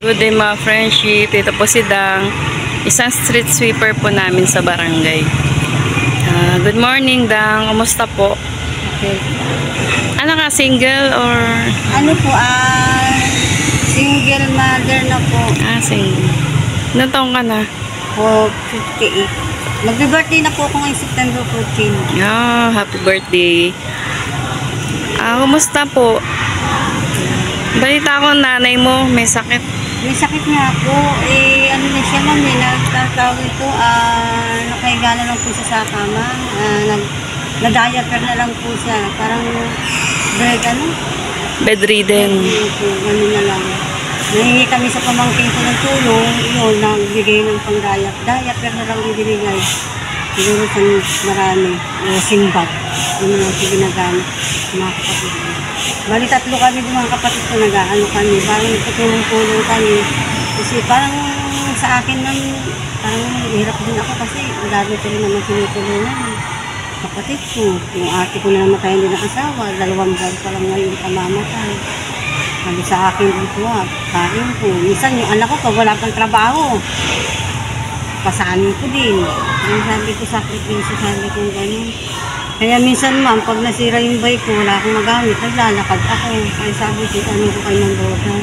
Good day mga friendship. Ito po si Dang. Isang street sweeper po namin sa barangay. Ah, good morning, Dang. Kumusta po? Okay. Ano ka, single or... Ano po, ah, single mother na po. Ah, single. Ilan taong ka na? Po, 58. Magbe-birthday na po ako ngayong September 14. Ah, happy birthday. Ah, kumusta po? Balita ko nanay mo may sakit. May sakit nga po. Eh, ano na siya ma'am, eh, nagtatawag ito, ah, nakahiga na lang po siya sa kama. Ah, nag, na-diaper na lang po siya. Parang, bread, ano? Bedridden. Po, ano na lang. Nahingi kami sa pamangkin ko ng tulong, yun, nagbigay ng pang-diap. Diaper na lang yung binigay. Siguro sa marami, o simbag. Yun na siya ginagamit, mga kapatid. Bali, tatlo kami mga kapatid ko, nag-ano kami, parang nagtutulong-tulong kami. Kasi parang sa akin man, parang hirap din ako kasi ang dami ko rin naman tinutulungan. Kapatid ko, yung ate ko na namatay din ng asawa, dalawang buwan pa lang ngayon kamamatay. Sabi sa akin dito ah, kain ko. Minsan yung anak ko, pag wala pang trabaho, pasanin ko din. Yung sabi ko, sakripisyo, sabi ko gano'n. Kaya minsan ma'am, pag nasira yung bike ko, wala akong magamit, naglalakad ako. Kaya sabi ko, ano ko kayo ng boda.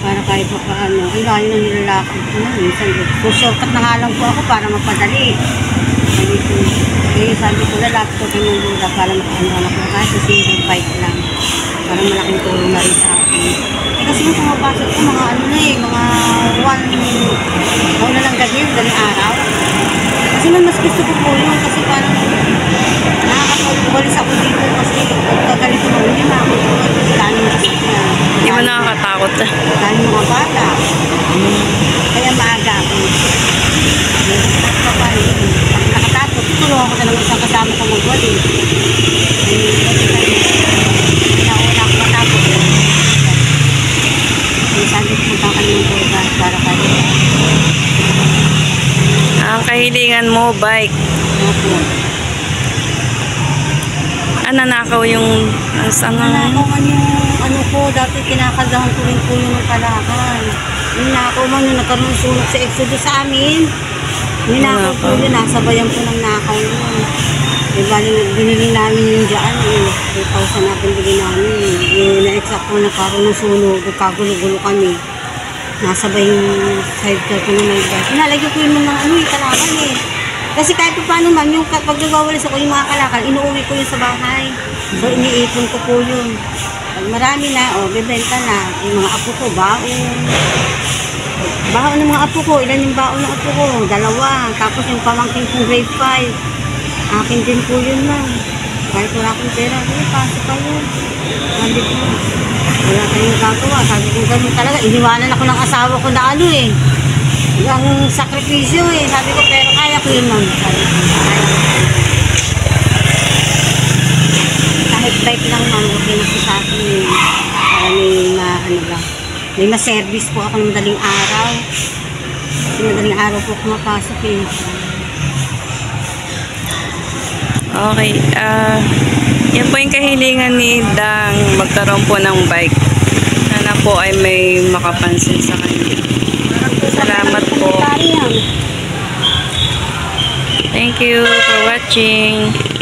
Para kahit pa paano, ay layo na nilalakad ko na. Minsan, shortcut na nga lang po ako para mapadali. Sabi ko, eh, sabi ko, lalakad ko kayo ng boda para makaano ako kahit sa single bike lang. Para malaking tulong na rin sa akin. Eh, kasi yung pumapasok ko, mga ano na eh, mga one, una lang gabi, daling araw. Kasi man mas gusto ko po yun kasi parang nakakapag-walis ako dito kasi pagka ganito mo yun na ako kasi daming sasakyan. Di ba nakakatakot? Daming mga bata. Kaya maaga ako. Nakatapos, tutulong ako na ng isang kasama ko kaya, nauna ako matapos. Sabi ko punta ka ng bukas para kayo. Ang kahilingan mo, bike. Opo. Ah, nanakaw yung... Ano? Nanakaw man yung ano ko, dati kinakagahan ko rin po yung kalakal. Ninakaw man yung nagkaroon sunog sa exodo sa amin. Ninakaw po yun, nasabayan po ng nakaw yun. Di ba, binili namin yung dyan, eh. 3,000 natin bili namin. Eh, na-exact po nagkaroon ng sunog, nagkagulo-gulo kami. Nasabay yung sidecar ko na may gas. Inalagay ko yung mga ano, yung kalakal eh. Kasi kahit pa paano man, yung kapag nagwawalis ako yung mga kalakal, inuuwi ko yun sa bahay. So, iniipon ko po yun. Pag marami na, o, bebenta na. Yung mga apo ko, baon. Baon ng mga apo ko. Ilan yung baon ng apo ko? Dalawa. Tapos yung pamangkin kong grade 5. Akin din po yun, ma'am. Kahit wala akong pera, eh, pasok kayo. Sabi ko, wala tayong gagawa. Sabi ko, ganun talaga. Iniwanan ako ng asawa ko na ano eh. Ang sakripisyo eh. Sabi ko, pero kaya ko yun, ko. Kahit bike lang, ma'am, okay na po sa akin eh. Para may ma, ano ba, may ma-service po ako ng madaling araw. Kasi madaling araw po ako mapasok eh. Okay. Ah, yan po yung kahilingan ni Dang magkaroon po ng bike. Sana po ay may makapansin sa kanya. Salamat po. Thank you for watching.